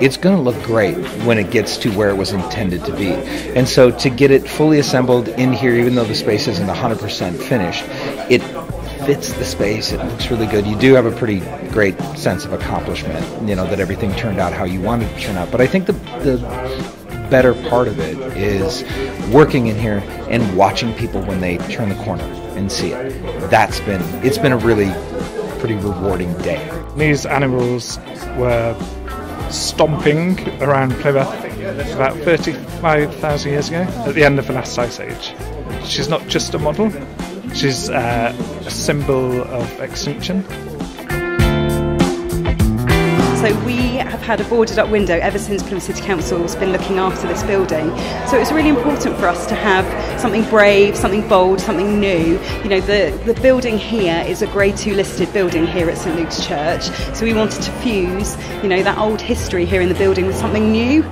it's going to look great when it gets to where it was intended to be. And so to get it fully assembled in here, even though the space isn't 100% finished, it fits the space. It looks really good. You do have a pretty great sense of accomplishment, you know, that everything turned out how you wanted it to turn out. But I think the, the better part of it is working in here and watching people when they turn the corner and see it. That's been, it's been a really pretty rewarding day. These animals were stomping around Plymouth about 35,000 years ago at the end of the last ice age. She's not just a model, she's uh, a symbol of extinction. So we have had a boarded up window ever since Plymouth City Council has been looking after this building. So it's really important for us to have something brave, something bold, something new. You know, the, the building here is a Grade 2 listed building here at St Luke's Church. So we wanted to fuse, you know, that old history here in the building with something new.